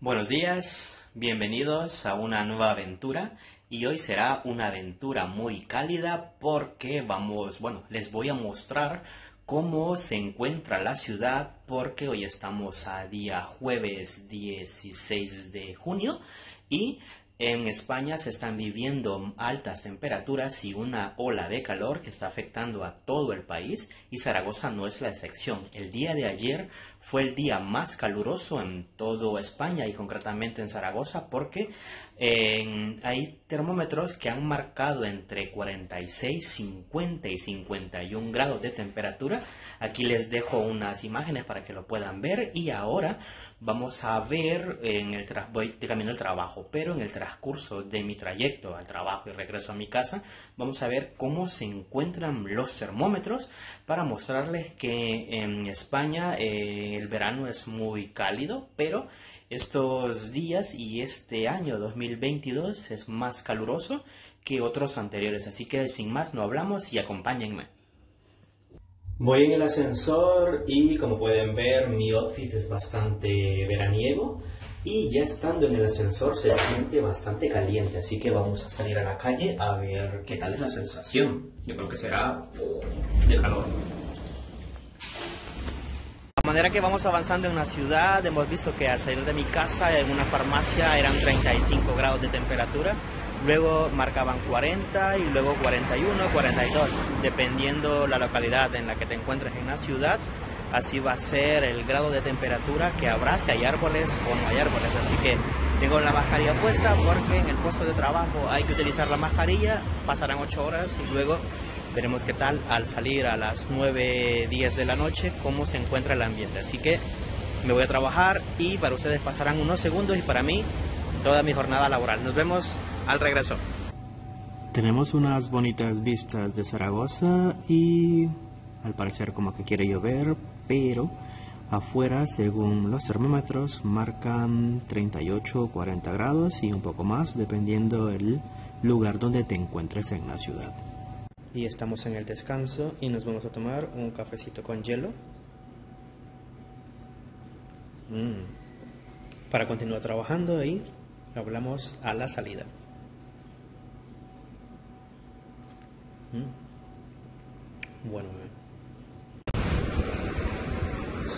Buenos días, bienvenidos a una nueva aventura y hoy será una aventura muy cálida porque vamos, bueno, les voy a mostrar cómo se encuentra la ciudad porque hoy estamos a día jueves 16 de junio y en España se están viviendo altas temperaturas y una ola de calor que está afectando a todo el país y Zaragoza no es la excepción. El día de ayer fue el día más caluroso en toda España y concretamente en Zaragoza porque hay termómetros que han marcado entre 46, 50 y 51 grados de temperatura. Aquí les dejo unas imágenes para que lo puedan ver y ahora vamos a ver en el de camino al trabajo, pero en el transcurso de mi trayecto al trabajo y regreso a mi casa, vamos a ver cómo se encuentran los termómetros para mostrarles que en España eh, el verano es muy cálido, pero estos días y este año 2022 es más caluroso que otros anteriores, así que sin más no hablamos y acompáñenme. Voy en el ascensor y como pueden ver mi outfit es bastante veraniego y ya estando en el ascensor se siente bastante caliente, así que vamos a salir a la calle a ver qué tal es la sensación. Yo creo que será de calor. De manera que vamos avanzando en una ciudad, hemos visto que al salir de mi casa en una farmacia eran 35 grados de temperatura luego marcaban 40 y luego 41, 42, dependiendo la localidad en la que te encuentres en la ciudad, así va a ser el grado de temperatura que habrá, si hay árboles o no hay árboles. Así que tengo la mascarilla puesta porque en el puesto de trabajo hay que utilizar la mascarilla, pasarán 8 horas y luego veremos qué tal al salir a las 9, 10 de la noche, cómo se encuentra el ambiente. Así que me voy a trabajar y para ustedes pasarán unos segundos y para mí toda mi jornada laboral. Nos vemos al regreso. Tenemos unas bonitas vistas de Zaragoza y al parecer como que quiere llover, pero afuera según los termómetros marcan 38 o 40 grados y un poco más dependiendo el lugar donde te encuentres en la ciudad. Y estamos en el descanso y nos vamos a tomar un cafecito con hielo. Mm. Para continuar trabajando y hablamos a la salida. Mm. Bueno,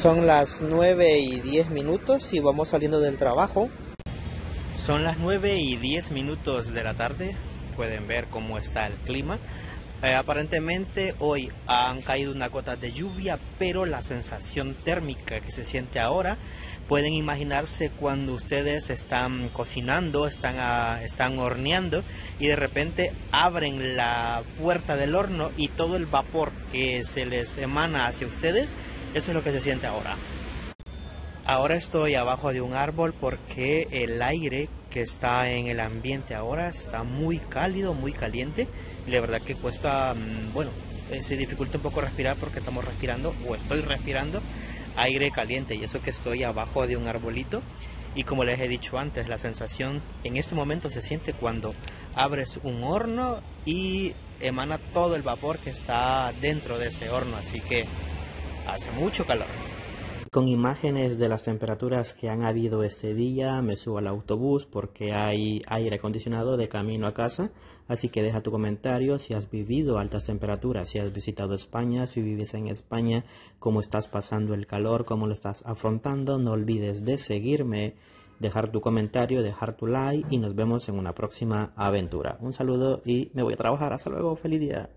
son las 9 y 10 minutos y vamos saliendo del trabajo. Son las 9 y 10 minutos de la tarde. Pueden ver cómo está el clima. Eh, aparentemente hoy han caído una gota de lluvia, pero la sensación térmica que se siente ahora pueden imaginarse cuando ustedes están cocinando, están, están horneando y de repente abren la puerta del horno y todo el vapor que se les emana hacia ustedes, eso es lo que se siente ahora. Ahora estoy abajo de un árbol porque el aire que está en el ambiente ahora está muy cálido, muy caliente. Y la verdad que cuesta, mm, bueno, eh, se dificulta un poco respirar porque estamos respirando o estoy respirando aire caliente. Y eso que estoy abajo de un arbolito. Y como les he dicho antes, la sensación en este momento se siente cuando abres un horno y emana todo el vapor que está dentro de ese horno, así que hace mucho calor. Con imágenes de las temperaturas que han habido ese día, me subo al autobús porque hay aire acondicionado de camino a casa, así que deja tu comentario si has vivido altas temperaturas, si has visitado España, si vives en España, cómo estás pasando el calor, cómo lo estás afrontando. No olvides de seguirme, dejar tu comentario, dejar tu like y nos vemos en una próxima aventura. Un saludo y me voy a trabajar. Hasta luego, feliz día.